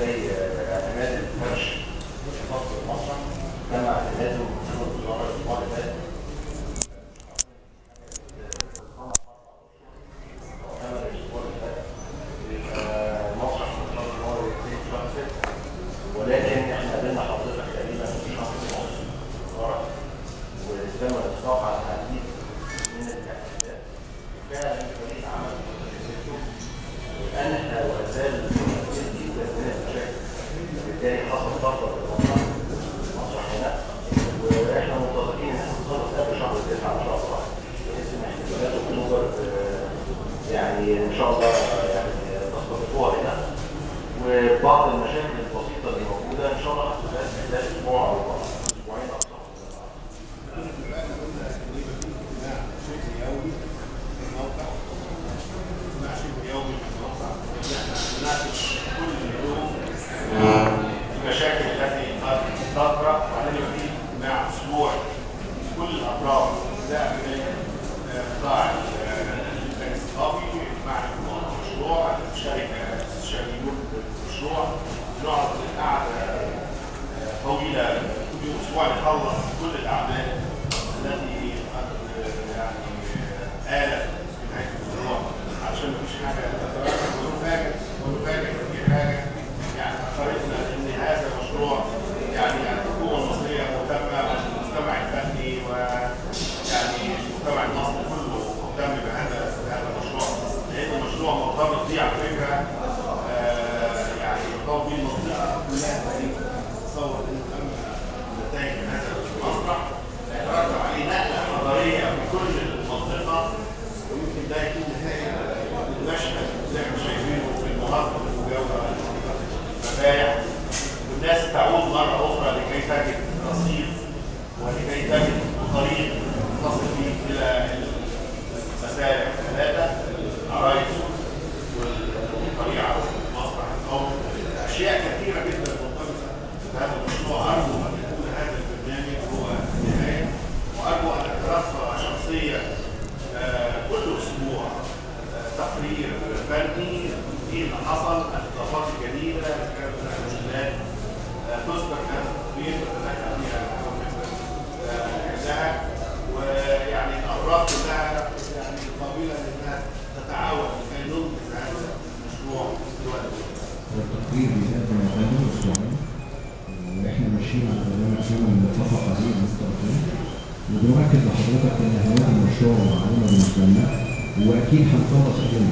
زي آه، اعتماد الفرش. مصر مصر تم اعتماده من الوزاره الأسبوع اللي فات. فعلا فريق عمل متخصصته وان إحنا يعني إن شاء الله يعني تستضيفوها هنا. وبعض المشاكل البسيطة اللي موجودة إن شاء الله هتتعالج خلال أسبوع أو أسبوعين أكثر المشاكل التي أسبوع كل الأطراف ذاهب اليه طويله كل أسبوع نخلص كل الأعمال. والناس تعود مرة أخرى لكي تجد رصيف ولكي تجد طريق تصل به إلى المسارح الثلاثة. عرايس والطريقة مسرح القوم أشياء كثيرة جدا مرتبطة بهذا المشروع أرجو أن يكون هذا البرنامج هو النهاية. وأرجو أن اتلقى شخصيا آه، كل أسبوع آه، تقرير فني. إيه اللي حصل الاضافات الجديده كانت في في هذا التقرير تتذكر فيها آه، عندها ويعني الاطراف كلها يعني قابله لانها تتعاون لكي ننجز هذا المشروع في الوقت والتقرير بيقدم أسبوعين وإحنا ماشيين على برنامج يوم متفق عليه مستقبلين وبنؤكد لحضرتك ان هذا المشروع معلومه بالنسبة لنا وأكيد هنخلص قبل